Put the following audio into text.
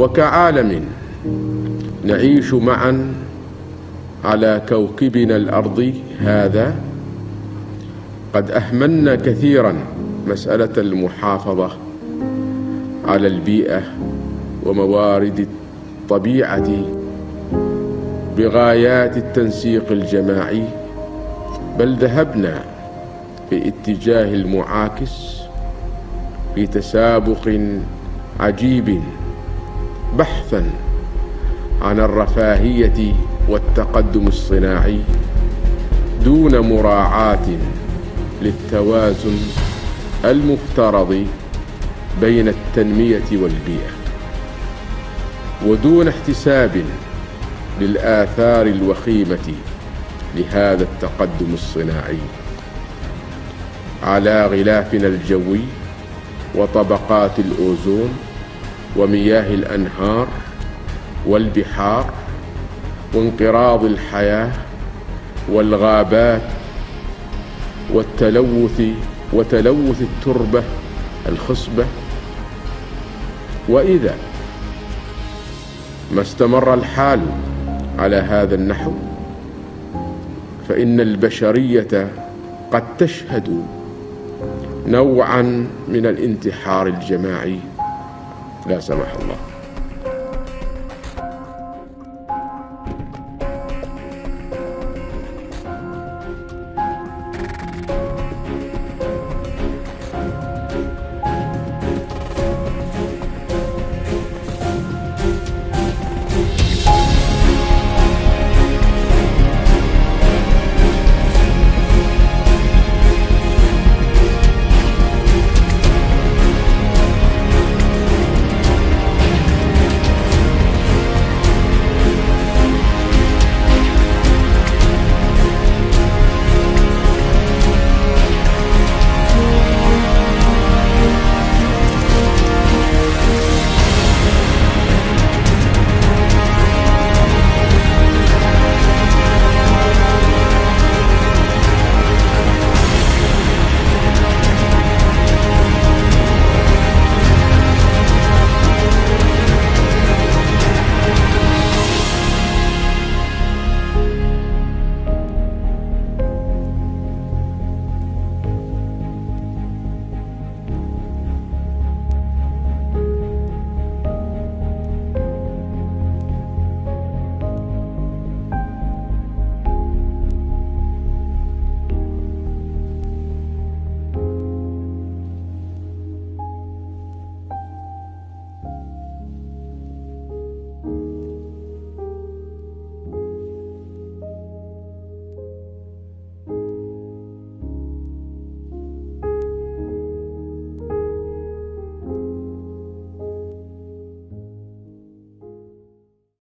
وكعالم نعيش معا على كوكبنا الأرض هذا. قد أهملنا كثيرا مسألة المحافظة على البيئة وموارد الطبيعة بغايات التنسيق الجماعي بل ذهبنا في اتجاه المعاكس في تسابق عجيب. بحثا عن الرفاهية والتقدم الصناعي دون مراعاة للتوازن المفترض بين التنمية والبيئة ودون احتساب للآثار الوخيمة لهذا التقدم الصناعي. على غلافنا الجوي وطبقات الأوزون ومياه الأنهار والبحار وانقراض الحياة والغابات والتلوث وتلوث التربة الخصبة. وإذا ما استمر الحال على هذا النحو فإن البشرية قد تشهد نوعا من الانتحار الجماعي. لا سمح الله.